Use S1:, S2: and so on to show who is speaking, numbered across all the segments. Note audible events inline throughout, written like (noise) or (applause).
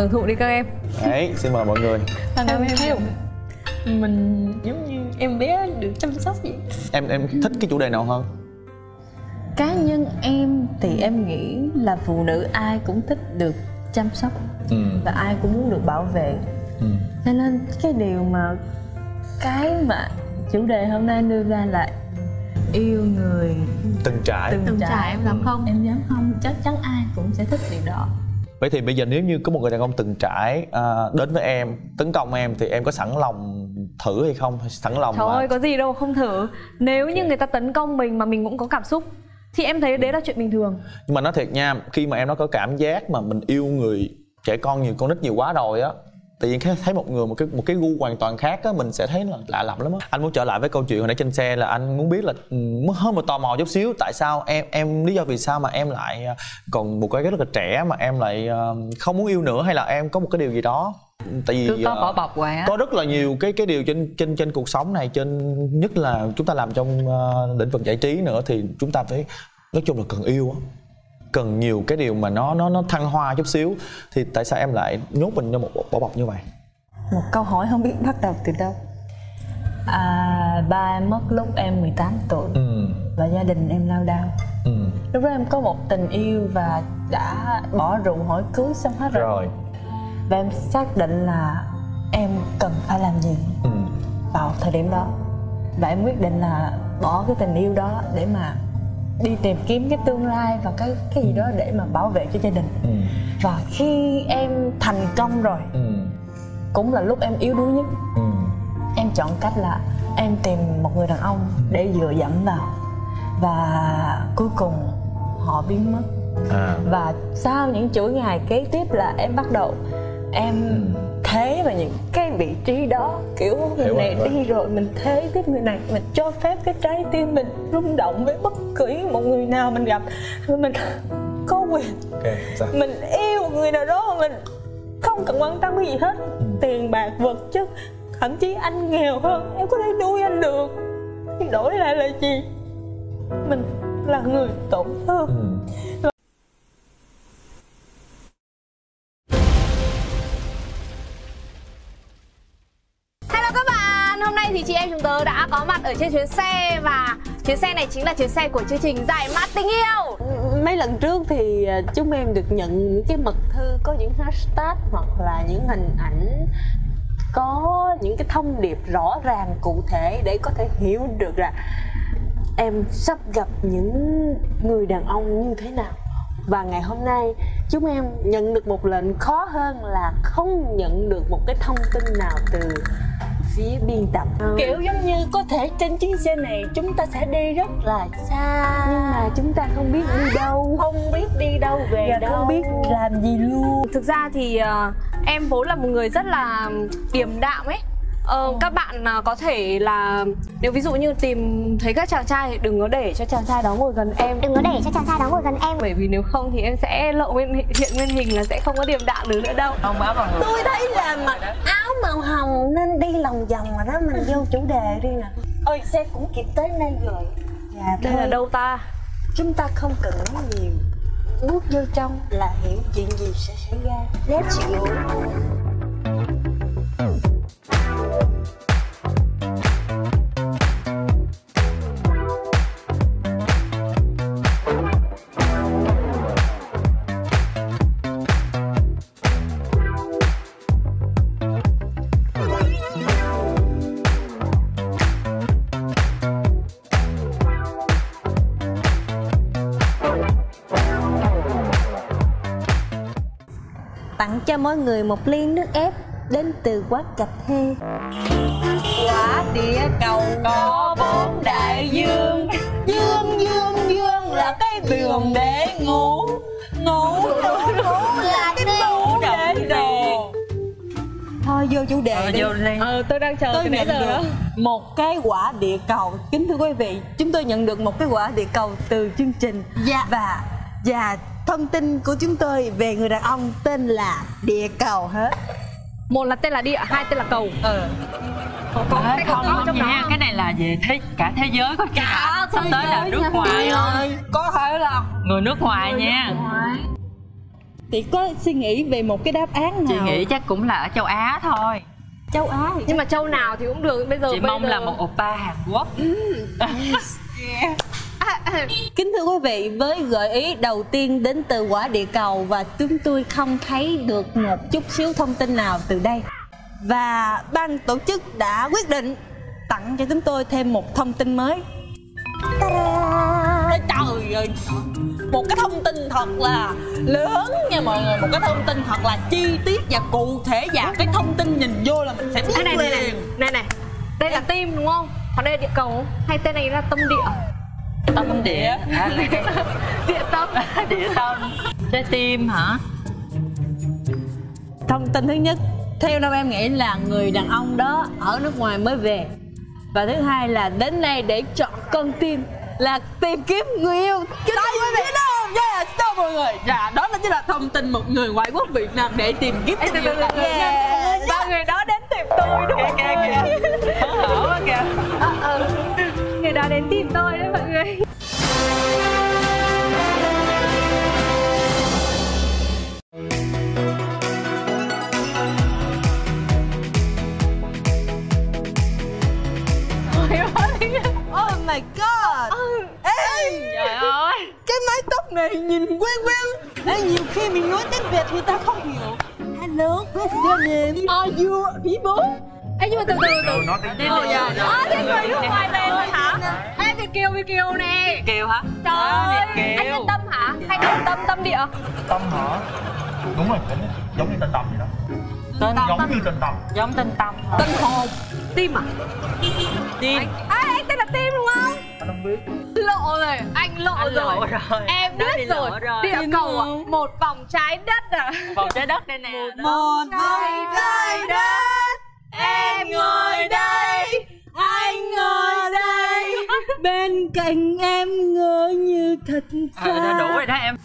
S1: hưởng thụ đi các em.
S2: Đấy xin mời mọi người.
S3: Thành em thấy không? Mình giống như em bé được chăm sóc vậy.
S2: Em em thích cái chủ đề nào hơn?
S3: Cá nhân em thì em nghĩ là phụ nữ ai cũng thích được chăm sóc
S2: ừ.
S3: Và ai cũng muốn được bảo vệ.
S2: Ừ.
S3: Cho nên cái điều mà Cái mà chủ đề hôm nay đưa ra là Yêu người.
S2: Từng trải.
S3: Từng,
S1: Từng trải. em dám không?
S3: Em dám không, chắc chắn ai cũng sẽ thích điều đó
S2: vậy thì bây giờ nếu như có một người đàn ông từng trải à, đến với em tấn công em thì em có sẵn lòng thử hay không? Sẵn lòng
S1: Trời
S2: mà
S1: ơi có gì đâu không thử. Nếu như người ta tấn công mình mà mình cũng có cảm xúc Thì em thấy đấy là chuyện bình thường.
S2: Nhưng mà nói thiệt nha khi mà em nó có cảm giác mà mình yêu người trẻ con nhiều con nít nhiều quá rồi á tự nhiên thấy một người một cái một cái gu hoàn toàn khác á mình sẽ thấy là lạ lẫm lắm á. Anh muốn trở lại với câu chuyện hồi nãy trên xe là anh muốn biết là ừ, hơi một tò mò chút xíu tại sao em em lý do vì sao mà em lại à, còn một cái rất là trẻ mà em lại à, không muốn yêu nữa hay là em có một cái điều gì đó? Tại vì
S1: Cứ to
S2: à,
S1: bỏ bọc quá
S2: có rất là nhiều cái cái điều trên trên trên cuộc sống này trên nhất là chúng ta làm trong lĩnh vực giải trí nữa thì chúng ta phải nói chung là cần yêu á cần nhiều cái điều mà nó nó nó thăng hoa chút xíu thì tại sao em lại nhốt mình trong một vỏ bọc như vậy?
S3: Một câu hỏi không biết bắt đầu từ đâu. À, ba em mất lúc em 18 tuổi
S2: ừ.
S3: và gia đình em lao đao.
S2: Ừ.
S3: Lúc đó em có một tình yêu và đã bỏ rượu hỏi cưới xong hết rồi,
S2: rồi.
S3: Và em xác định là em cần phải làm gì
S2: ừ.
S3: vào thời điểm đó. Và em quyết định là bỏ cái tình yêu đó để mà đi tìm kiếm cái tương lai và cái cái gì đó để mà bảo vệ cho gia đình.
S2: Ừ.
S3: Và khi em thành công rồi
S2: ừ.
S3: cũng là lúc em yếu đuối nhất.
S2: Ừ.
S3: Em chọn cách là em tìm một người đàn ông để dựa dẫm vào. Và cuối cùng họ biến mất.
S2: À.
S3: Và sau những chuỗi ngày kế tiếp là em bắt đầu em thế vào những cái vị trí đó kiểu người
S2: Hiểu
S3: này
S2: rồi,
S3: đi rồi mình thế tiếp người này mình cho phép cái trái tim mình rung động với bất kỳ một người nào mình gặp. Mình có quyền
S2: ok sao?
S3: mình yêu một người nào đó mà mình không cần quan tâm cái gì hết. Tiền bạc vật chất thậm chí anh nghèo hơn em có thể nuôi anh được. Đổi lại là gì? Mình là người tổn thương
S2: ừ
S1: thì chị em chúng tớ đã có mặt ở trên chuyến xe Và chuyến xe này chính là chuyến xe của chương trình Giải mã tình yêu.
S3: Mấy lần trước thì à, chúng em được nhận những cái mật thư có những hashtag hoặc là những hình ảnh có những cái thông điệp rõ ràng cụ thể để có thể hiểu được là em sắp gặp những người đàn ông như thế nào. Và ngày hôm nay, chúng em nhận được một lệnh khó hơn là không nhận được một cái thông tin nào từ phía biên tập. Kiểu giống như có thể trên chuyến xe này chúng ta sẽ đi rất là xa. Nhưng mà chúng ta không biết đi đâu. Không biết đi đâu về
S1: Dạ,
S3: đâu.
S1: không biết
S3: làm gì luôn.
S1: Thực ra thì ờ, em vốn là một người rất là điềm đạm ấy. Ờ, các bạn ờ, có thể là nếu ví dụ như tìm thấy các chàng trai thì đừng có để cho chàng trai đó ngồi gần em.
S4: Đừng có để cho chàng trai đó ngồi gần em.
S1: Bởi vì nếu không thì em sẽ lộ nguyên hiện nguyên hình là sẽ không có điềm đạm được nữa đâu.
S3: Tôi thấy là mặc áo màu hồng nên đi lòng vòng mà đó mình vô (laughs) chủ đề đi nè. Ôi xe cũng kịp tới đây rồi. Dạ
S1: đây là đâu ta?
S3: Chúng ta không cần nói nhiều. Bước vô trong là hiểu chuyện gì sẽ xảy ra. Let's go
S4: cho mỗi người một ly nước ép đến từ quán cà phê.
S3: Quả địa cầu có bốn đại dương. Dương dương dương là cái giường để ngủ. Ngủ ngủ là cái ngủ để đồ thôi vô chủ đề đi.
S1: Ờ tôi đang chờ
S3: tôi nhận
S1: giờ đó.
S3: được một cái quả địa cầu. Kính thưa quý vị chúng tôi nhận được một cái quả địa cầu từ chương trình.
S4: Dạ.
S3: và và thông tin của chúng tôi về người đàn ông tên là địa cầu hết
S1: Một là tên là địa, hai tên là cầu.
S3: Ờ
S1: Có, có
S5: À,
S1: cái
S5: không không
S1: trong
S5: nha
S1: đó
S5: cái này là về thế cả thế giới có cả. Sắp tới là nước
S3: nha.
S5: ngoài.
S3: Ơi có thể là
S5: người nước ngoài nha.
S6: chị có suy nghĩ về một cái đáp án nào?
S5: chị nghĩ chắc cũng là ở châu á thôi.
S6: Châu á thì
S1: nhưng mà châu nào thì cũng được bây giờ
S5: chị
S1: bây
S5: mong
S1: giờ...
S5: là một oppa hàn quốc (laughs) (laughs)
S6: Kính thưa quý vị, với gợi ý đầu tiên đến từ quả địa cầu và chúng tôi không thấy được một chút xíu thông tin nào từ đây. Và ban tổ chức đã quyết định tặng cho chúng tôi thêm một thông tin mới. Ta-da! Trời ơi, một cái thông tin thật là lớn nha mọi người, một cái thông tin thật là chi tiết và cụ thể và cái thông tin nhìn vô là mình sẽ biết
S1: À, này này này
S6: liền.
S1: này này đây là tim đúng không còn đây là địa cầu hay tên này là tâm địa
S5: tâm địa. à, (laughs)
S1: địa tâm. (laughs)
S5: Địa tâm. Trái tim hả?
S6: Thông tin thứ nhất theo đâu em nghĩ là người đàn ông đó ở nước ngoài mới về? Và thứ hai là đến đây để chọn con tim là tìm kiếm người yêu. Kính thưa quý vị. Đó yeah, cho mọi người? Dạ đó là chính là thông tin một người ngoại quốc Việt Nam để tìm kiếm tình yêu tặng yeah.
S1: ba người đó đến tìm tôi đúng không
S5: kìa kìa hớn hở quá kìa.
S1: Ờ, ờ. Người đó đến tìm tôi đấy mọi người.
S6: Oh my god. Ê,
S5: trời ơi.
S6: Cái mái tóc này nhìn quen quen. Ê, nhiều khi mình nói tiếng Việt người ta không hiểu. Hello, your name? Are you people?
S1: Ê nhưng mà từ từ từ
S7: nói tiếng
S1: Ồ dạ À thế người nước ngoài về rồi hả? Ê Việt Kiều Việt Kiều nè
S5: kiều hả
S1: Trời
S5: À,
S1: ơi Anh
S5: kiều
S1: tên Tâm hả? Hay tên Tâm Tâm Địa?
S7: tâm hả đúng rồi giống, giống như tên tầm vậy đó
S5: tên
S7: giống như tên tầm
S5: giống tên tâm?
S1: Tân Hồn Tim à?
S5: tim
S1: Anh, à, anh tên là Tim đúng không?
S7: anh không biết
S1: Lộ rồi, anh lộ
S5: Anh
S1: rồi
S5: lộ rồi.
S1: Em
S5: đi
S1: biết rồi
S5: rồi.
S1: Địa cầu à? Một vòng trái đất à?
S5: vòng trái đất đây nè
S6: Một vòng trái đất Em ngồi đây Anh ngồi đây. Bên cạnh em ngỡ như thật
S5: à, đã đủ rồi đó em.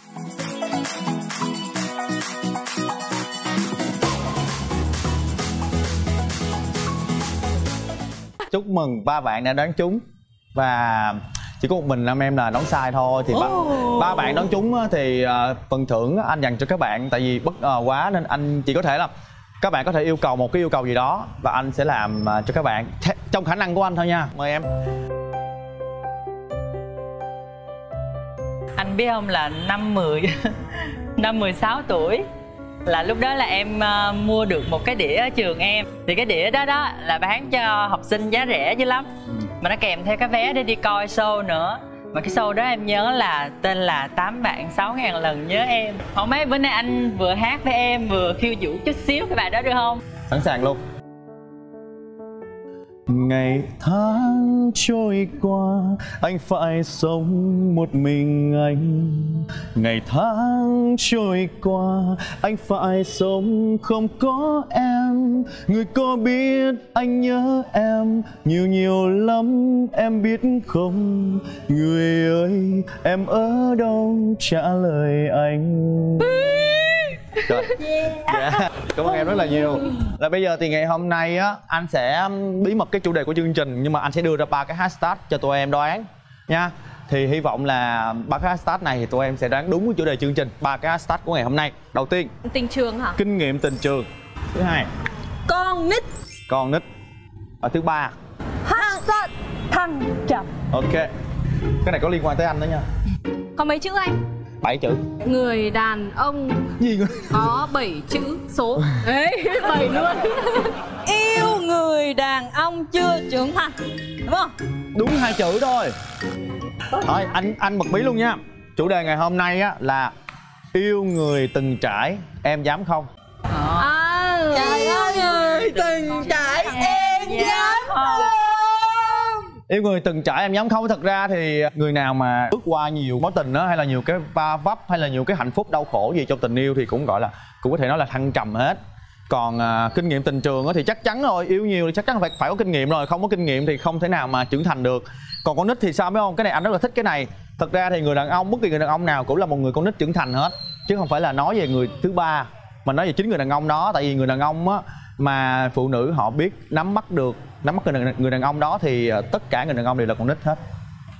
S2: Chúc mừng ba bạn đã đoán trúng. Và chỉ có một mình nam em là đoán sai thôi. Thì ba, ba bạn đoán trúng á, thì ờ, phần thưởng anh dành cho các bạn. Tại vì bất ngờ quá nên anh chỉ có thể là các bạn có thể yêu cầu một cái yêu cầu gì đó và anh sẽ làm ờ, cho các bạn trong khả năng của anh thôi nha. Mời em.
S5: Anh biết không là năm 10 (laughs) năm 16 tuổi là lúc đó là em ờ, mua được một cái đĩa ở trường em. Thì cái đĩa đó đó là bán cho học sinh giá rẻ dữ lắm. Mà nó kèm theo cái vé để đi coi show nữa mà cái show đó em nhớ là tên là tám bạn sáu ngàn lần nhớ em. Không mấy, bữa nay anh vừa hát với em, vừa khiêu vũ chút xíu cái bài đó được không?
S2: Sẵn sàng luôn ngày tháng trôi qua anh phải sống một mình anh. Ngày tháng trôi qua anh phải sống không có em. Người có biết anh nhớ em nhiều nhiều lắm em biết không? Người ơi em ở đâu? Trả lời anh. Rồi. Dạ. Cảm ơn em rất là nhiều. Là bây giờ thì ngày hôm nay á anh sẽ um, bí mật cái chủ đề của chương trình nhưng mà anh sẽ đưa ra ba cái hashtag cho tụi em đoán nha. Thì hy vọng là ba cái hashtag này thì tụi em sẽ đoán đúng cái chủ đề chương trình. Ba cái hashtag của ngày hôm nay. Đầu tiên,
S1: Tình trường hả?
S2: kinh nghiệm tình trường. Thứ hai,
S6: Con nít
S2: con nít. Ở thứ ba,
S6: Hashtag thăng trầm
S2: ok. Cái này có liên quan tới anh đó nha.
S1: Có mấy chữ anh?
S2: Bảy chữ.
S1: Người đàn ông
S2: Gì cơ?
S1: có 7 chữ số Đấy, 7 luôn
S6: Yêu người đàn ông chưa trưởng thành Đúng không?
S2: Đúng hai chữ thôi. Thôi anh anh bật mí luôn nha. Chủ đề ngày hôm nay á là yêu người từng trải em dám không?
S1: À,
S6: Trời ơi người từng trải
S2: yêu người từng trải em dám không? Thật ra thì người nào mà bước qua nhiều mối tình đó hay là nhiều cái va vấp hay là nhiều cái hạnh phúc đau khổ gì trong tình yêu thì cũng gọi là cũng có thể nói là thăng trầm hết. Còn à, kinh nghiệm tình trường thì chắc chắn rồi yêu nhiều thì chắc chắn phải phải có kinh nghiệm rồi không có kinh nghiệm thì không thể nào mà trưởng thành được. Còn con nít thì sao biết không? Cái này anh rất là thích cái này. Thật ra thì người đàn ông bất kỳ người đàn ông nào cũng là một người con nít trưởng thành hết chứ không phải là nói về người thứ ba mà nói về chính người đàn ông đó. Tại vì người đàn ông á mà phụ nữ họ biết nắm bắt được nắm bắt người đàn, người đàn ông đó thì ờ, tất cả người đàn ông đều là con nít hết.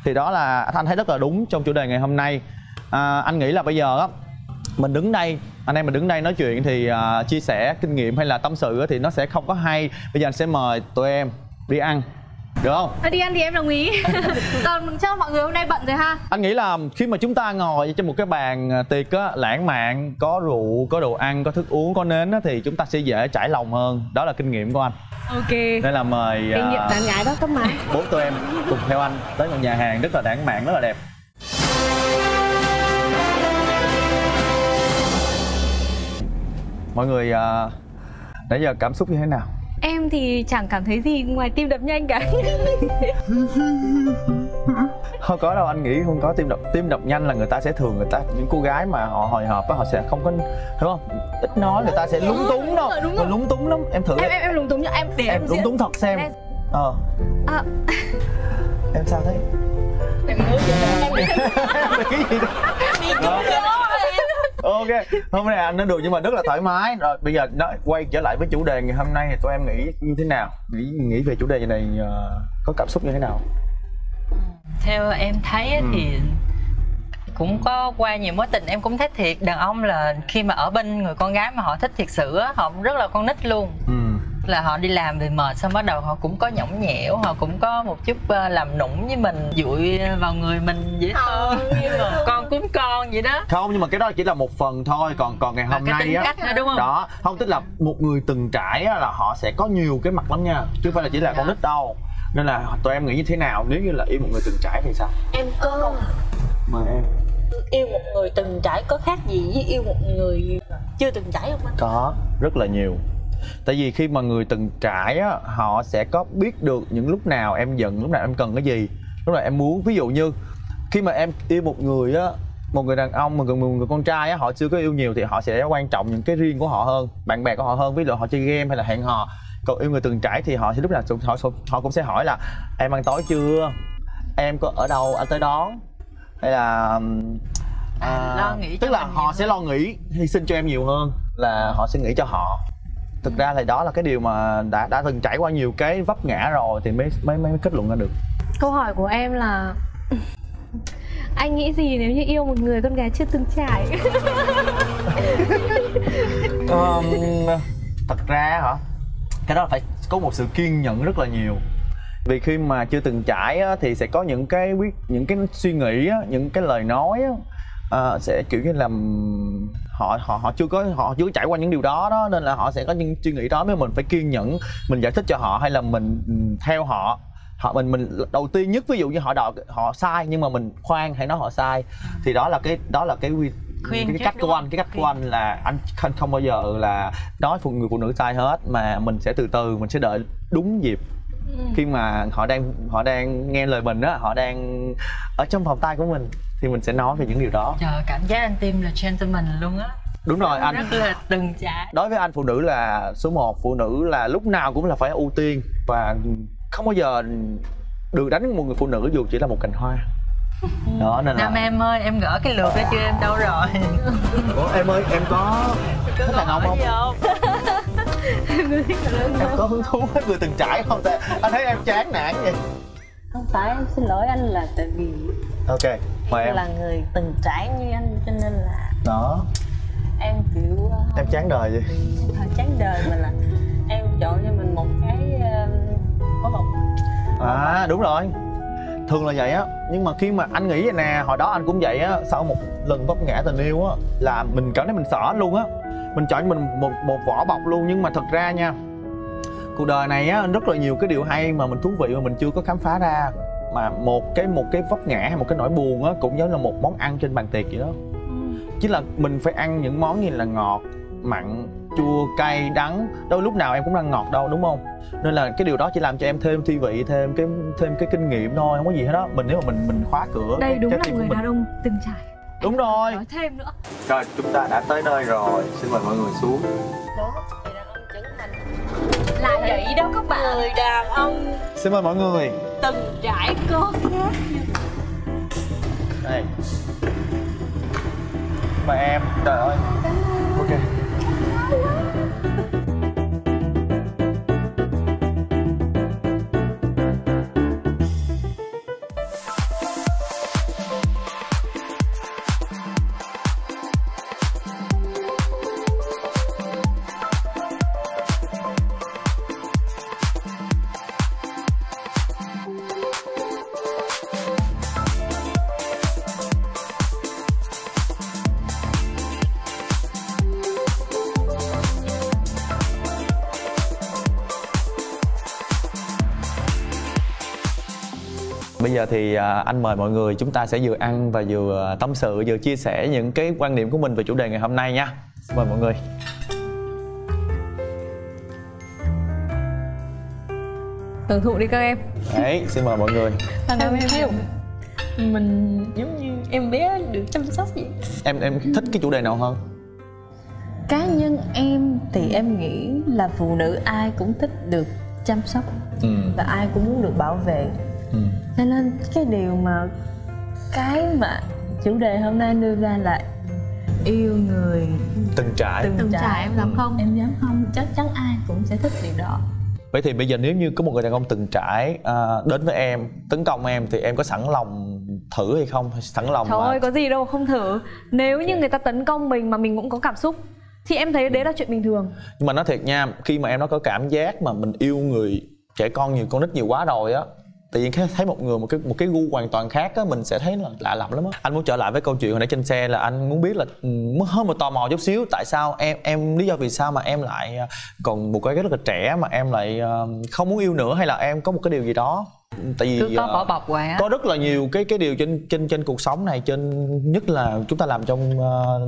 S2: Thì đó là anh thấy rất là đúng trong chủ đề ngày hôm nay. À, anh nghĩ là bây giờ á mình đứng đây anh em mình đứng đây nói chuyện thì à, chia sẻ kinh nghiệm hay là tâm sự á thì nó sẽ không có hay. Bây giờ anh sẽ mời tụi em đi ăn. Được không?
S1: Thôi đi ăn thì em đồng ý. Còn (laughs) cho mọi người hôm nay bận rồi ha.
S2: Anh nghĩ là khi mà chúng ta ngồi trên một cái bàn tiệc á lãng mạn có rượu có đồ ăn có thức uống có nến á thì chúng ta sẽ dễ trải lòng hơn. Đó là kinh nghiệm của anh
S1: Ok.
S2: Nên là mời
S1: Kinh nghiệm
S2: à,
S1: tán gái đó cấp máy
S2: bốn tụi em cùng theo anh tới một nhà hàng rất là lãng mạn rất là đẹp. Mọi người à, nãy giờ cảm xúc như thế nào?
S1: Em thì chẳng cảm thấy gì ngoài tim đập nhanh cả (laughs)
S2: không có đâu anh nghĩ không có. Tim đập tim đập nhanh là người ta sẽ thường người ta những cô gái mà họ hồi hộp á họ sẽ không có đúng không? Ít nói người ta sẽ lúng túng đâu.
S1: đúng rồi.
S2: Lúng túng lắm. Em thử
S1: Em em. em lúng túng nhá. Em để em,
S2: em lúng túng thật xem.
S1: Em-
S2: ờ.
S1: À,
S2: em sao thế?
S1: Em ngứa (laughs)
S2: cái gì đó. Ok hôm nay anh nói được nhưng mà rất là thoải mái. Rồi bây giờ nói quay trở lại với chủ đề ngày hôm nay thì tụi em nghĩ như thế nào? Nghĩ nghĩ về chủ đề này ờ, có cảm xúc như thế nào
S5: theo em thấy
S2: Ừ.
S5: thì cũng có qua nhiều mối tình em cũng thấy thiệt. Đàn ông là khi mà ở bên người con gái mà họ thích thiệt sự á họ rất là con nít luôn.
S2: Ừ.
S5: Là họ đi làm về mệt xong bắt đầu họ cũng có nhõng nhẽo họ cũng có một chút ờ, làm nũng với mình dụi vào người mình dễ thương. như là con cún con vậy đó.
S2: Không nhưng mà cái đó chỉ là một phần thôi. Còn còn ngày hôm
S5: cái
S2: nay
S5: tính
S2: á
S5: cách nữa đúng không?
S2: đó không tức là một người từng trải á, là họ sẽ có nhiều cái mặt lắm nha. Chứ không phải là chỉ là con nít đâu nên là tụi em nghĩ như thế nào? Nếu như là yêu một người từng trải thì sao?
S3: Em có
S2: mời em.
S3: yêu một người từng trải có khác gì với yêu một người chưa từng trải không anh?
S2: Có rất là nhiều. Tại vì khi mà người từng trải á họ sẽ có biết được những lúc nào em giận lúc nào em cần cái gì lúc nào em muốn. Ví dụ như khi mà em yêu một người á một người đàn ông một người, một người con trai á họ chưa có yêu nhiều thì họ sẽ quan trọng những cái riêng của họ hơn bạn bè của họ hơn. Ví dụ họ chơi game hay là hẹn hò còn yêu người từng trải thì họ sẽ lúc nào cũng- họ họ cũng sẽ hỏi là em ăn tối chưa? Em có ở đâu? Anh tới đón. Hay là ừm, à,
S5: lo nghĩ
S2: tức là họ sẽ lo nghĩ hy sinh cho em nhiều hơn là họ sẽ nghĩ cho họ. Thực ra là đó là cái điều mà đã đã từng trải qua nhiều cái vấp ngã rồi thì mới mới mới kết luận ra được.
S1: Câu hỏi của em là (laughs) Anh nghĩ gì nếu như yêu một người con gái chưa từng trải? (laughs)
S2: Um, thật ra hả cái đó là phải có một sự kiên nhẫn rất là nhiều. Vì khi mà chưa từng trải á, thì sẽ có những cái quyết những cái suy nghĩ á, những cái lời nói á, à, sẽ kiểu như làm họ họ họ chưa có họ chưa có trải qua những điều đó đó nên là họ sẽ có những suy nghĩ đó mới mình phải kiên nhẫn mình giải thích cho họ hay là mình ừ, theo họ. Họ mình mình đầu tiên nhất ví dụ như họ đòi họ sai nhưng mà mình khoan hay nói họ sai thì đó là cái đó là cái
S5: Khuyên
S2: cái cách của anh cái cách của anh là anh không không bao giờ là nói phụ người phụ nữ sai hết mà mình sẽ từ từ mình sẽ đợi đúng dịp. Khi mà họ đang họ đang nghe lời mình á họ đang ở trong vòng tay của mình thì mình sẽ nói về những điều đó.
S5: Trời cảm giác anh tim là gentleman luôn á.
S2: Đúng rồi anh.
S5: Rất là từng trải.
S2: Đối với anh phụ nữ là số 1 phụ nữ là lúc nào cũng là phải ưu tiên và không bao giờ được đánh một người phụ nữ dù chỉ là một cành hoa đó nên
S5: nam
S2: là
S5: em ơi em gỡ cái lượt ra chưa? Em đâu rồi?
S2: Ủa, em ơi em có thích đàn ông không? (laughs) em có hứng thú với người từng trải không ta? Anh thấy em chán nản vậy.
S3: Không phải em xin lỗi anh là tại vì
S2: ok mời em.
S3: là người từng trải như anh cho nên là
S2: đó.
S3: em kiểu uh,
S2: em chán đời vậy.
S3: không phải chán đời mà là em chọn cho mình một cái uh, có một
S2: à đúng rồi thường là vậy á. Nhưng mà khi mà anh nghĩ vậy nè hồi đó anh cũng vậy á sau một lần vấp ngã tình yêu á là mình cảm thấy mình sợ luôn á. Mình chọn mình một một vỏ bọc luôn nhưng mà thật ra nha cuộc đời này á rất là nhiều cái điều hay mà mình thú vị mà mình chưa có khám phá ra. Mà một cái một cái vấp ngã hay một cái nỗi buồn á cũng giống là một món ăn trên bàn tiệc vậy đó. Chính là mình phải ăn những món như là ngọt mặn chua cay đắng. Đâu lúc nào em cũng ăn ngọt đâu đúng không? Nên là cái điều đó chỉ làm cho em thêm thi vị thêm cái thêm cái kinh nghiệm thôi không có gì hết đó mình nếu mà mình mình khóa cửa
S1: Đây
S2: cái
S1: đúng
S2: trái
S1: là người đàn ông từng trải.
S2: Đúng rồi.
S1: Nói thêm nữa.
S2: Rồi chúng ta đã tới nơi rồi. Xin mời mọi người xuống.
S3: Đó người đàn ông trưởng thành.
S1: Là vậy đâu các bạn
S3: người đàn ông
S2: xin mời mọi người.
S3: từng trải có khác
S2: đây. Mời em trời ơi giờ thì à, anh mời mọi người chúng ta sẽ vừa ăn và vừa tâm sự vừa chia sẻ những cái quan điểm của mình về chủ đề ngày hôm nay nha. Mời mọi người.
S1: Hưởng thụ đi các em.
S2: Đấy xin mời mọi người.
S3: Anh em thấy không mình giống như em bé được chăm sóc vậy.
S2: Em em thích cái chủ đề nào hơn?
S3: Cá nhân em thì em nghĩ là phụ nữ ai cũng thích được chăm sóc
S2: ừ.
S3: và ai cũng muốn được bảo vệ
S2: ừ.
S3: cho nên cái điều mà cái mà chủ đề hôm nay đưa ra là yêu người
S2: từng trải.
S3: từng,
S1: Từng
S3: trải,
S1: trải. em dám không?
S3: em dám không? Chắc chắn ai cũng sẽ thích điều đó.
S2: Vậy thì bây giờ nếu như có một người đàn ông từng trải à, đến với em tấn công em thì em có sẵn lòng thử hay không? Sẵn lòng
S1: Trời
S2: mà-
S1: có gì đâu không thử. Nếu như người ta tấn công mình mà mình cũng có cảm xúc Thì em thấy đấy là chuyện bình thường.
S2: Nhưng mà nói thiệt nha khi mà em nó có cảm giác mà mình yêu người trẻ con nhiều con nít nhiều quá rồi á tự nhiên thấy- một người một cái một cái gu hoàn toàn khác á mình sẽ thấy là lạ lẫm lắm á. Anh muốn trở lại với câu chuyện hồi nãy trên xe là anh muốn biết là ừ, muốn hơi một tò mò chút xíu tại sao em em lý do vì sao mà em lại à, còn một cái rất là trẻ mà em lại à, không muốn yêu nữa hay là em có một cái điều gì đó? Tại vì
S5: cứ có
S2: à,
S5: vỏ bọc hoài á.
S2: có rất là nhiều cái cái điều trên trên trên cuộc sống này trên nhất là chúng ta làm trong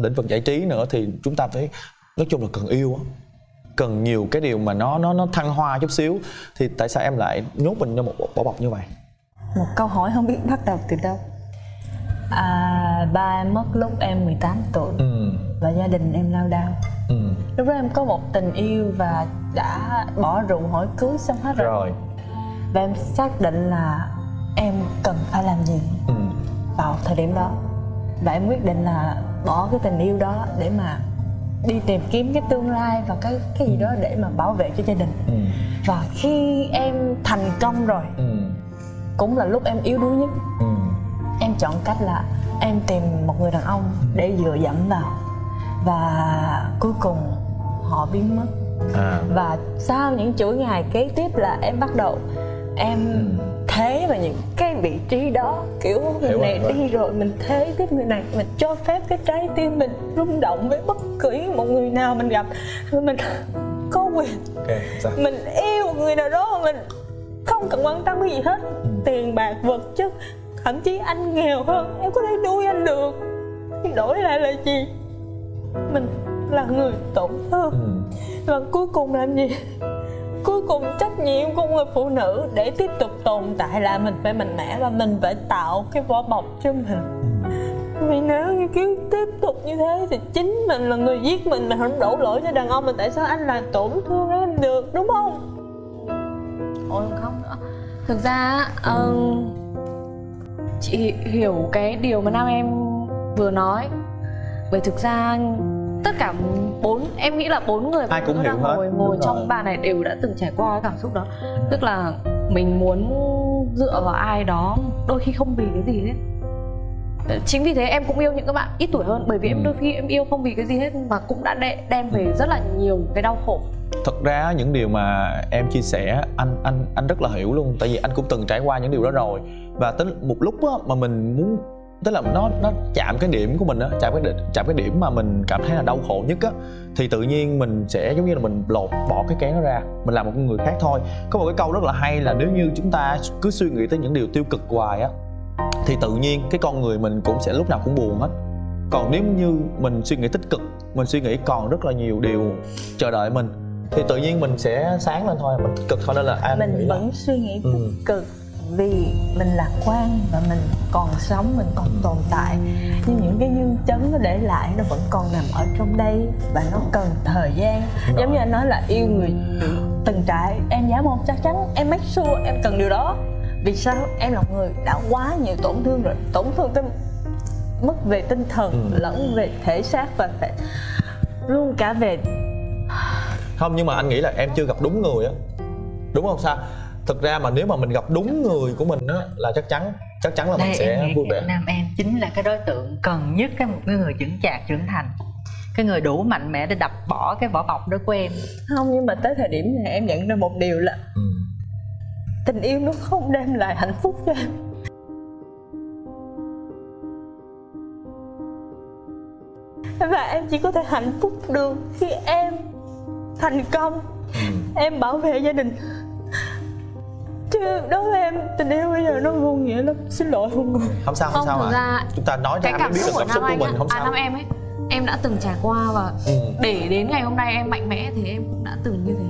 S2: lĩnh vực giải trí nữa thì chúng ta phải nói chung là cần yêu á cần nhiều cái điều mà nó nó nó thăng hoa chút xíu thì tại sao em lại nhốt mình trong một vỏ bọc như vậy?
S3: Một câu hỏi không biết bắt đầu từ đâu. À, ba em mất lúc em 18 tuổi
S2: ừ.
S3: và gia đình em lao đao.
S2: Ừ.
S3: Lúc đó em có một tình yêu và đã bỏ rượu hỏi cưới xong hết rồi.
S2: Rồi.
S3: Và em xác định là em cần phải làm gì
S2: ừ.
S3: vào thời điểm đó. Và em quyết định là bỏ cái tình yêu đó để mà đi tìm kiếm cái tương lai và cái cái gì đó để mà bảo vệ cho gia đình.
S2: Ừ.
S3: Và khi em thành công rồi
S2: ừ.
S3: cũng là lúc em yếu đuối nhất.
S2: Ừ.
S3: Em chọn cách là em tìm một người đàn ông để dựa dẫm vào. Và cuối cùng họ biến mất.
S2: À.
S3: Và sau những chuỗi ngày kế tiếp là em bắt đầu em thế vào những cái vị trí đó kiểu người
S2: Hiểu
S3: này
S2: rồi.
S3: đi rồi mình thế tiếp người này mình cho phép cái trái tim mình rung động với bất cứ một người nào mình gặp. Mình (laughs) có quyền.
S2: Ok sao?
S3: Mình yêu người nào đó mà mình không cần quan tâm cái gì hết. Tiền bạc vật chất thậm chí anh nghèo hơn em có thể nuôi anh được. Nhưng đổi lại là gì? Mình là người tổn thương
S2: ừ.
S3: Và cuối cùng làm gì cuối cùng trách nhiệm của người phụ nữ để tiếp tục tồn tại là mình phải mạnh mẽ và mình phải tạo cái vỏ bọc cho mình. Vì nếu như cứ tiếp tục như thế thì chính mình là người giết mình mà không đổ lỗi cho đàn ông mà tại sao anh lại tổn thương em được đúng không?
S1: Ôi không nữa. Thực ra á, Chị hiểu cái điều mà Nam em vừa nói. Bởi thực ra tất cả bốn em nghĩ là bốn người
S2: Ai cũng hiểu
S1: đang
S2: hết,
S1: ngồi
S2: đúng
S1: ngồi
S2: rồi.
S1: trong bàn này đều đã từng trải qua cái cảm xúc đó. Tức là mình muốn dựa vào ai đó đôi khi không vì cái gì hết. Chính vì thế em cũng yêu những các bạn ít tuổi hơn bởi vì
S2: Ừ.
S1: em đôi khi em yêu không vì cái gì hết mà cũng đã đe- đem về rất là nhiều cái đau khổ.
S2: Thật ra những điều mà em chia sẻ anh anh anh rất là hiểu luôn tại vì anh cũng từng trải qua những điều đó rồi. Và tới một lúc á, mà mình muốn tức là nó nó chạm cái điểm của mình á chạm cái điểm, chạm cái điểm mà mình cảm thấy là đau khổ nhất á thì tự nhiên mình sẽ giống như là mình lột bỏ cái kén nó ra mình làm một con người khác thôi. Có một cái câu rất là hay là nếu như chúng ta cứ suy nghĩ tới những điều tiêu cực hoài á thì tự nhiên cái con người mình cũng sẽ lúc nào cũng buồn hết. Còn nếu như mình suy nghĩ tích cực mình suy nghĩ còn rất là nhiều điều chờ đợi mình thì tự nhiên mình sẽ sáng lên thôi mình tích cực thôi nên là anh
S3: mình
S2: là
S3: vẫn suy nghĩ
S2: Ừ.
S3: tích cực vì mình lạc quan và mình còn sống mình còn tồn tại. Nhưng những cái dư chấn nó để lại nó vẫn còn nằm ở trong đây và nó cần thời gian.
S2: Đúng
S3: giống
S2: rồi.
S3: như anh nói là yêu người từng trải. Em dám không chắc chắn em make sure em cần điều đó. Vì sao? Em là người đã quá nhiều tổn thương rồi. Tổn thương tới mất về tinh thần
S2: Ừ.
S3: lẫn về thể xác và về luôn cả về
S2: không nhưng mà anh nghĩ là em chưa gặp đúng người á. Đúng không? Sao thực ra mà nếu mà mình gặp đúng người của mình á là chắc chắn chắc chắn là mình
S5: Đây
S2: sẽ
S5: em nghĩ
S2: vui vẻ.
S5: Nam em chính là cái đối tượng cần nhất cái một cái người chững chạc trưởng thành. Cái người đủ mạnh mẽ để đập bỏ cái vỏ bọc đó của em.
S3: Không nhưng mà tới thời điểm này em nhận ra một điều là
S2: ừ.
S3: tình yêu nó không đem lại hạnh phúc cho em. Và em chỉ có thể hạnh phúc được khi em thành công.
S2: Ừ.
S3: em bảo vệ gia đình chứ đối với em tình yêu bây giờ nó vô nghĩa lắm. Xin lỗi mọi người.
S2: Không sao không,
S1: Không,
S2: sao mà chúng ta nói ra
S1: cảm
S2: biết được cảm xúc của mình không
S1: à
S2: sao.
S1: nam em ấy em đã từng trải qua và
S2: Ừ.
S1: để đến ngày hôm nay em mạnh mẽ thì em cũng đã từng như thế.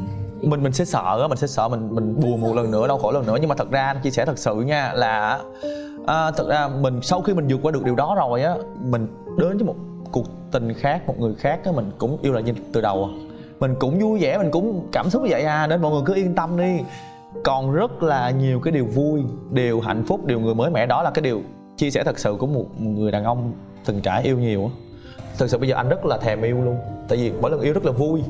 S2: Mình mình sẽ sợ á mình sẽ sợ mình mình buồn một lần nữa đau khổ lần nữa. Nhưng mà thật ra anh chia sẻ thật sự nha là à, thật ra mình sau khi mình vượt qua được điều đó rồi á mình đến với một cuộc tình khác một người khác á mình cũng yêu lại như từ đầu à. mình cũng vui vẻ mình cũng cảm xúc như vậy à. Nên mọi người cứ yên tâm đi còn rất là nhiều cái điều vui điều hạnh phúc điều người mới mẻ đó là cái điều chia sẻ thật sự của một người đàn ông từng trải yêu nhiều á. Thực sự bây giờ anh rất là thèm yêu luôn tại vì mỗi lần yêu rất là vui.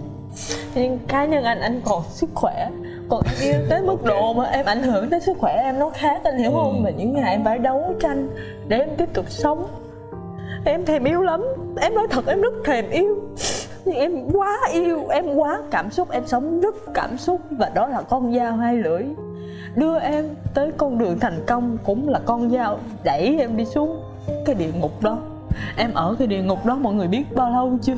S3: Nhưng cá nhân anh anh còn sức khỏe còn em yêu tới mức (laughs) độ mà em ảnh hưởng tới sức khỏe em nó khác anh hiểu
S2: Ừ.
S3: không và những ngày em phải đấu tranh để em tiếp tục sống. Em thèm yêu lắm em nói thật em rất thèm yêu nhưng em quá yêu, em quá cảm xúc, em sống rất cảm xúc và đó là con dao hai lưỡi. Đưa em tới con đường thành công cũng là con dao đẩy em đi xuống cái địa ngục đó. Em ở cái địa ngục đó mọi người biết bao lâu chưa?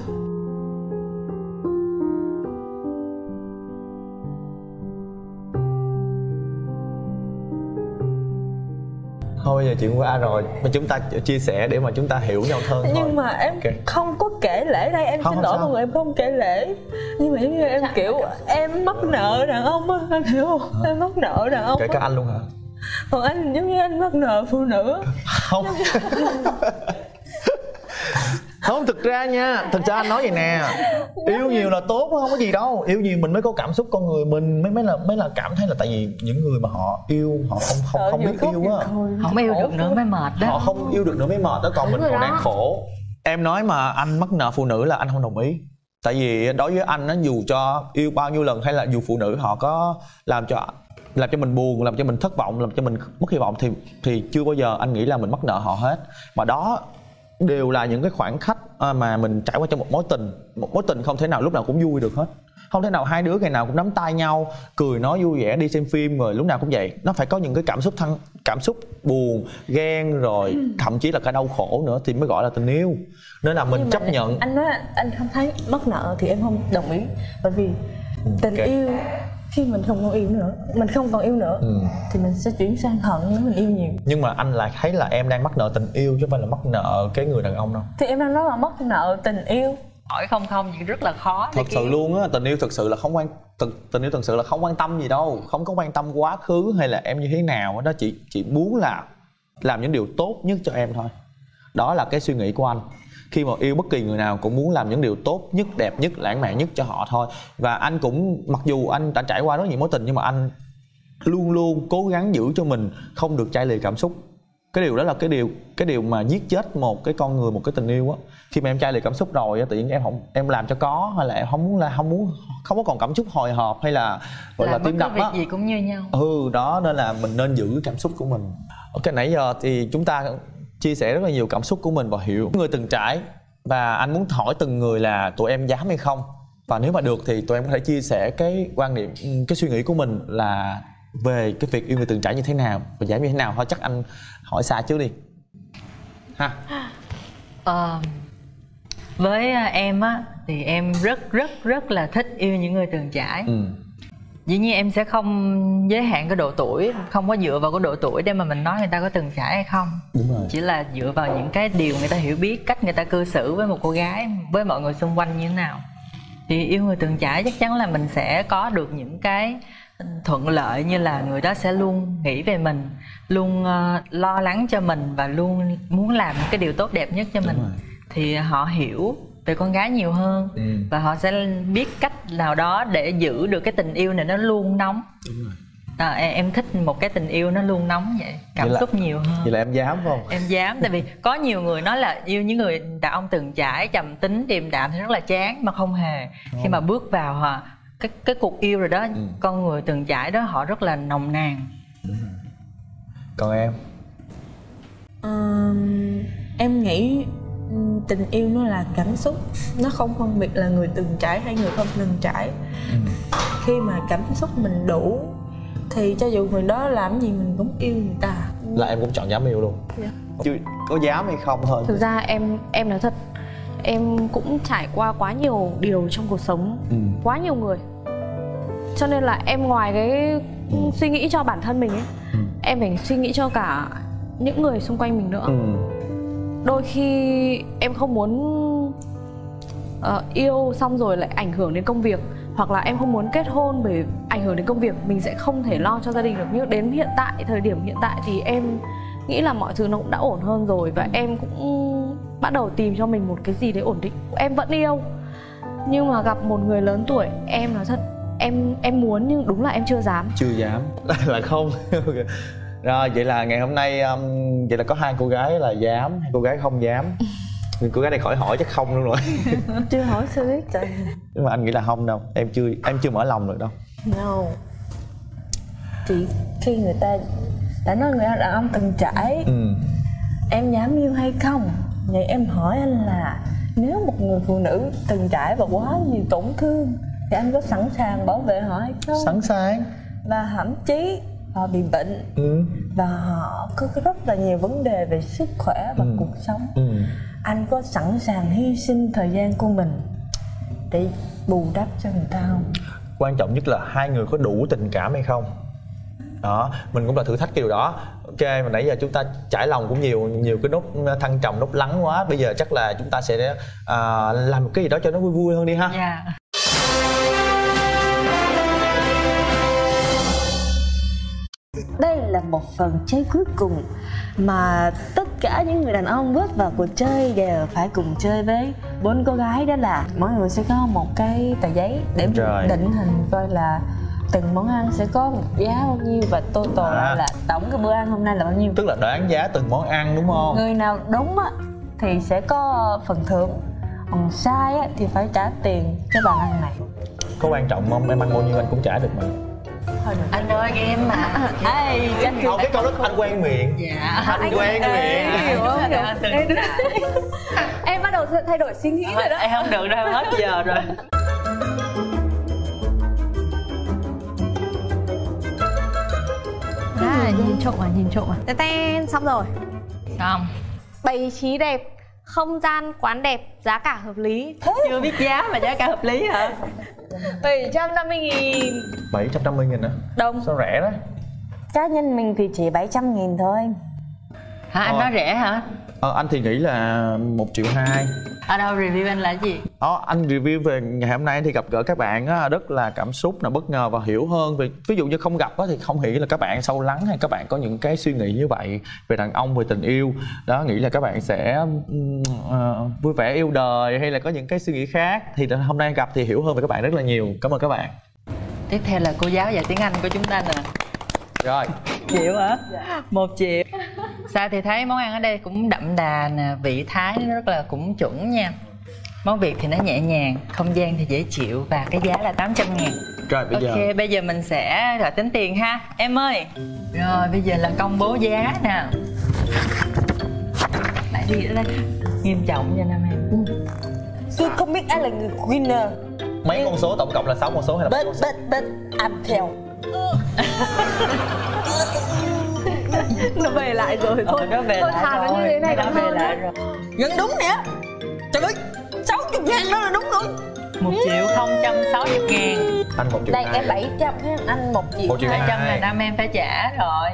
S2: Thôi bây giờ chuyện qua rồi. Mà chúng ta chia sẻ để mà chúng ta hiểu nhau hơn thôi.
S3: nhưng mà em
S2: Ok.
S3: không có kể lễ đây em
S2: Không,
S3: xin lỗi mọi người em không kể lễ nhưng mà giống như em kiểu em mắc nợ đàn ông á (laughs) anh hiểu không em mắc nợ đàn ông
S2: kể cả anh luôn hả?
S3: Còn anh giống như anh mắc nợ phụ nữ.
S2: Không (laughs) không thực ra nha thực ra anh nói vậy nè. Yêu nhiều là tốt không có gì đâu. Yêu nhiều mình mới có cảm xúc con người mình mới mới là mới là cảm thấy là tại vì những người mà họ yêu họ không không không biết yêu á.
S5: không yêu được nữa mới mệt đó.
S2: Họ không yêu được nữa mới mệt đó. Còn mình còn đang khổ. Em nói mà anh mắc nợ phụ nữ là anh không đồng ý. Tại vì đối với anh á dù cho yêu bao nhiêu lần hay là dù phụ nữ họ có làm cho làm cho mình buồn làm cho mình thất vọng làm cho mình mất hy vọng thì thì chưa bao giờ anh nghĩ là mình mắc nợ họ hết. Mà đó đều là những cái khoảnh khắc à, mà mình trải qua trong một mối tình. Một mối tình không thể nào lúc nào cũng vui được hết. Không thể nào hai đứa ngày nào cũng nắm tay nhau cười nói vui vẻ đi xem phim rồi lúc nào cũng vậy. Nó phải có những cái cảm xúc thăng cảm xúc buồn ghen rồi thậm chí là cả đau khổ nữa thì mới gọi là tình yêu. Nên là mình chấp nhận.
S3: anh nói anh không thấy mắc nợ thì em không đồng ý. Bởi vì tình
S2: ok.
S3: yêu khi mình không còn yêu nữa mình không còn yêu nữa
S2: Ừ.
S3: thì mình sẽ chuyển sang hận nếu mình yêu nhiều
S2: nhưng mà anh lại thấy là em đang mắc nợ tình yêu chứ không phải là mắc nợ cái người đàn ông đâu
S3: thì em đang nói là mắc nợ tình yêu
S5: hỏi không không thì rất là khó
S2: thật sự
S5: kiếm.
S2: luôn á tình yêu thực sự là không quan tình, tình yêu thực sự là không quan tâm gì đâu không có quan tâm quá khứ hay là em như thế nào á. đó chỉ chỉ muốn là làm những điều tốt nhất cho em thôi đó là cái suy nghĩ của anh khi mà yêu bất kỳ người nào cũng muốn làm những điều tốt nhất đẹp nhất lãng mạn nhất cho họ thôi. Và anh cũng mặc dù anh đã trải qua rất nhiều mối tình nhưng mà anh luôn luôn cố gắng giữ cho mình không được chai lì cảm xúc. Cái điều đó là cái điều cái điều mà giết chết một cái con người một cái tình yêu á. Khi mà em chai lì cảm xúc rồi á tự nhiên em không em làm cho có hay là em không muốn là không muốn không có còn cảm xúc hồi hộp hay là gọi là
S5: bất
S2: tim đập á.
S5: gì cũng như nhau.
S2: Ừ đó nên là mình nên giữ cảm xúc của mình. Ok nãy giờ thì chúng ta chia sẻ rất là nhiều cảm xúc của mình và hiểu người từng trải. Và anh muốn hỏi từng người là tụi em dám hay không? Và nếu mà được thì tụi em có thể chia sẻ cái quan niệm cái suy nghĩ của mình là về cái việc yêu người từng trải như thế nào và dám như thế nào. Thôi chắc anh hỏi xa trước đi. Ha.
S5: Ờ, với à, em á thì em rất rất rất là thích yêu những người từng trải.
S2: Ừ
S5: dĩ nhiên em sẽ không giới hạn cái độ tuổi không có dựa vào cái độ tuổi để mà mình nói người ta có từng trải hay không.
S2: Đúng rồi.
S5: Chỉ là dựa vào những cái điều người ta hiểu biết cách người ta cư xử với một cô gái với mọi người xung quanh như thế nào. Thì yêu người từng trải chắc chắn là mình sẽ có được những cái thuận lợi như là người đó sẽ luôn nghĩ về mình luôn ờ, lo lắng cho mình và luôn muốn làm những cái điều tốt đẹp nhất cho mình.
S2: rồi.
S5: thì họ hiểu về con gái nhiều hơn.
S2: Ừ.
S5: và họ sẽ biết cách nào đó để giữ được cái tình yêu này nó luôn nóng.
S2: Đúng rồi.
S5: À, em, em thích một cái tình yêu nó luôn nóng vậy cảm
S2: Vậy là-
S5: xúc nhiều hơn.
S2: vậy là em dám phải không?
S5: Em dám tại vì có nhiều người nói là yêu những người đàn ông từng trải trầm tính điềm đạm thì rất là chán mà không hề. Khi mà bước vào họ cái cái cuộc yêu rồi đó
S2: Ừ.
S5: con người từng trải đó họ rất là nồng nàn.
S2: Còn em?
S3: Ờm, em nghĩ tình yêu nó là cảm xúc nó không phân biệt là người từng trải hay người không từng trải. Khi mà cảm xúc mình đủ thì cho dù người đó làm gì mình cũng yêu người ta.
S2: Là em cũng chọn dám yêu luôn.
S3: Dạ.
S2: chứ có dám hay không thôi.
S1: Thực ra em em nói thật em cũng trải qua quá nhiều điều trong cuộc sống.
S2: Ừ.
S1: quá nhiều người. Cho nên là em ngoài cái suy nghĩ cho bản thân mình ấy
S2: Ừ.
S1: em phải suy nghĩ cho cả những người xung quanh mình nữa.
S2: Ừ
S1: đôi khi em không muốn uh, yêu xong rồi lại ảnh hưởng đến công việc hoặc là em không muốn kết hôn bởi ảnh hưởng đến công việc mình sẽ không thể lo cho gia đình được. Nhưng đến hiện tại thời điểm hiện tại thì em nghĩ là mọi thứ nó cũng đã ổn hơn rồi và em cũng bắt đầu tìm cho mình một cái gì đấy ổn định. Em vẫn yêu nhưng mà gặp một người lớn tuổi em nói thật em em muốn nhưng đúng là em chưa dám.
S2: Chưa dám. (laughs) Là không. (laughs) rồi vậy là ngày hôm nay um, vậy là có hai cô gái là dám hai cô gái không dám. Nhưng (laughs) cô gái này khỏi hỏi chắc không luôn rồi. (laughs)
S3: Chưa hỏi sao biết trời.
S2: Nhưng mà anh nghĩ là không đâu em chưa em chưa mở lòng được đâu.
S3: No. Thì khi người ta đã nói người đàn ông từng trải
S2: ừ.
S3: em dám yêu hay không? Vậy em hỏi anh là nếu một người phụ nữ từng trải và quá nhiều tổn thương thì anh có sẵn sàng bảo vệ họ hay không?
S2: Sẵn sàng.
S3: Và thậm chí họ bị bệnh.
S2: Ừ.
S3: Và họ có rất là nhiều vấn đề về sức khỏe và
S2: Ừ.
S3: cuộc sống.
S2: Ừ.
S3: Anh có sẵn sàng hy sinh thời gian của mình để bù đắp cho người ta không?
S2: Quan trọng nhất là hai người có đủ tình cảm hay không? Đó mình cũng là thử thách cái điều đó. Ok mà nãy giờ chúng ta trải lòng cũng nhiều nhiều cái nốt thăng trầm nốt lắng quá. Bây giờ chắc là chúng ta sẽ à, làm một cái gì đó cho nó vui vui hơn đi ha.
S5: Dạ
S3: đây là một phần chơi cuối cùng mà tất cả những người đàn ông bước vào cuộc chơi đều phải cùng chơi với bốn cô gái đó là mỗi người sẽ có một cái tờ giấy để
S2: Rồi.
S3: định hình coi là từng món ăn sẽ có một giá bao nhiêu và total
S2: À.
S3: là tổng cái bữa ăn hôm nay là bao nhiêu.
S2: Tức là đoán giá từng món ăn đúng không?
S3: Người nào đúng á thì sẽ có phần thưởng. Còn sai á thì phải trả tiền cho bàn ăn này.
S2: Có quan trọng không? Em ăn bao nhiêu anh cũng trả được mà
S5: anh ơi game mà.
S3: Ê, chắc
S2: không cái câu đó anh quen miệng.
S5: Dạ.
S2: Anh quen miệng.
S1: Hiểu không
S5: Dạ,
S1: em bắt đầu thay đổi suy nghĩ rồi đó.
S5: em không được đâu hết giờ rồi.
S1: À, nhìn trộm à nhìn trộm à. Tên tên xong rồi.
S5: Không
S1: bày trí đẹp không gian quán đẹp giá cả hợp lý.
S5: Chưa biết giá mà giá cả hợp lý hả
S1: 750 nghìn.
S2: 750 nghìn á
S1: đồng
S2: sao rẻ đó
S3: cá nhân mình thì chỉ 700 nghìn thôi.
S5: Hả anh
S2: Ờ.
S5: nói rẻ hả?
S2: Ờ, anh thì nghĩ là một triệu hai
S5: ở đâu review anh là gì?
S2: Đó, anh review về ngày hôm nay thì gặp gỡ các bạn á, rất là cảm xúc là bất ngờ và hiểu hơn về ví dụ như không gặp á, thì không nghĩ là các bạn sâu lắng hay các bạn có những cái suy nghĩ như vậy về đàn ông về tình yêu. Đó nghĩ là các bạn sẽ ờ, vui vẻ yêu đời hay là có những cái suy nghĩ khác. Thì hôm nay gặp thì hiểu hơn về các bạn rất là nhiều. Cảm ơn các bạn.
S5: Tiếp theo là cô giáo dạy tiếng anh của chúng ta nè.
S2: Rồi.
S5: Triệu hả? Một triệu sao thì thấy món ăn ở đây cũng đậm đà nè vị thái nó rất là cũng chuẩn nha. Món việt thì nó nhẹ nhàng không gian thì dễ chịu và cái giá là 800 ngàn.
S2: Rồi bây
S5: ok
S2: giờ
S5: bây giờ mình sẽ gọi tính tiền ha. Em ơi. Rồi bây giờ là công bố giá nè lại đi ở đây. Nghiêm trọng cho nam em.
S3: Tôi không biết ai là người winner.
S2: Mấy con số tổng cộng là 6 con số hay là
S3: but
S2: mấy con số?
S3: but but I'm theo (laughs)
S1: nó về lại rồi thôi.
S5: Ờ, nó về
S1: thôi
S5: lại
S1: thà nó
S5: rồi.
S1: như thế này còn
S5: về
S1: hơn
S5: lại rồi.
S3: Gần đúng nè. Trời ơi 60 ngàn đó là đúng rồi.
S5: Một triệu không trăm sáu mươi ngàn.
S2: Anh một triệu
S3: đây em 700 ha anh 1 triệu
S2: Một triệu
S5: hai trăm là nam em phải trả rồi